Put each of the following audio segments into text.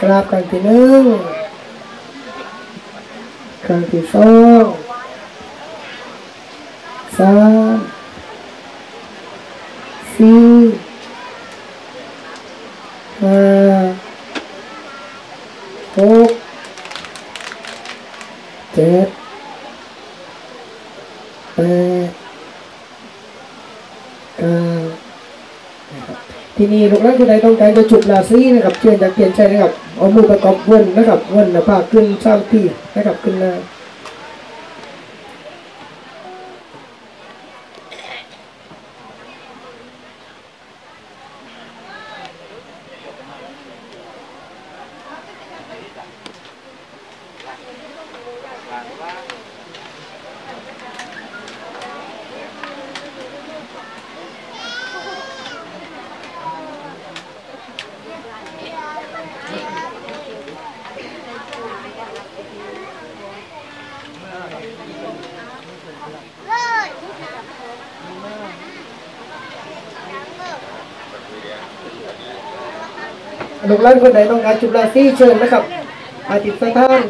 กราบครั้งที่หนึ่งครั้งที่สองสามสี่ห้าหกเจ็ดแปดเก้านะครับ ที่นี่ลูกนั้นคนใดต้องการจะจุดลาซีนะครับเชิญจากเปลี่ยนใจนะครับเอามือประกอบวนนะครับวนหน้าผากขึ้นสร้างที่นะครับขึ้นหน้า ลูกหลานคนใดต้องการจุดราศีเชิญนะครับ อาทิตย์สถาน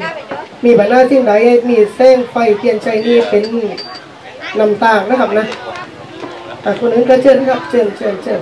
มีปัญหาสิ่งใดมีแสงไฟเทียนชัยนี่เป็นนำต่างนะครับนะแต่คนอื่นก็เชิญครับเชิญเชิญเชิญ